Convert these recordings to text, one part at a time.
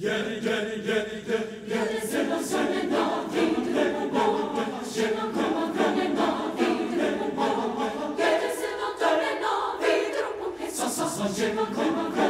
Yeni, yeni, yeni, yeni, yeni, zemon sene nadi, zemon nadi, zemon kama kane nadi, zemon nadi, yeni, zemon tole nadi, drupu, sa, sa, sa, zemon kama kane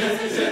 Yes, yes, yes.